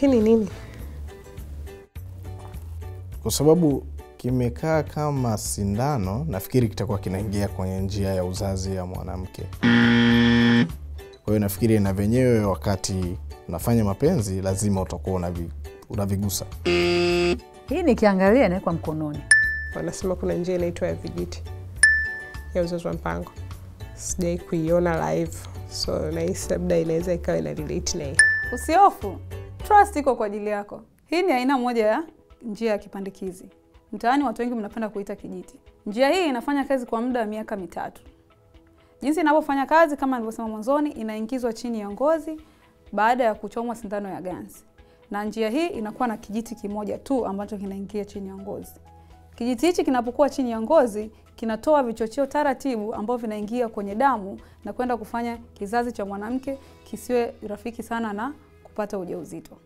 Lakini nini? Kwa sababu kimekaa kama sindano, nafikiri kitakuwa kinaingia kwenye njia ya uzazi ya mwanamke. Kwa hiyo nafikiri na venyewe wakati unafanya mapenzi lazima utakuwa unavi, unavigusa. Hii nikiangalia inawekwa mkononi. Wanasema kuna njia inaitwa ya vijiti ya uzazi wa mpango. Sijai kuiona live, so nahisi labda inaweza ikawa ina relate na hii. Usihofu, trust iko kwa ajili yako. Hii ni aina moja ya njia ya kipandikizi. Mtaani watu wengi mnapenda kuita kijiti. Njia hii inafanya kazi kwa muda wa miaka mitatu. Jinsi inavyofanya kazi, kama nilivyosema mwanzoni, inaingizwa chini ya ngozi baada ya kuchomwa sindano ya ganzi, na njia hii inakuwa na kijiti kimoja tu ambacho kinaingia chini ya ngozi. Kijiti hichi kinapokuwa chini ya ngozi kinatoa vichocheo taratibu ambavyo vinaingia kwenye damu na kwenda kufanya kizazi cha mwanamke kisiwe rafiki sana na kupata ujauzito.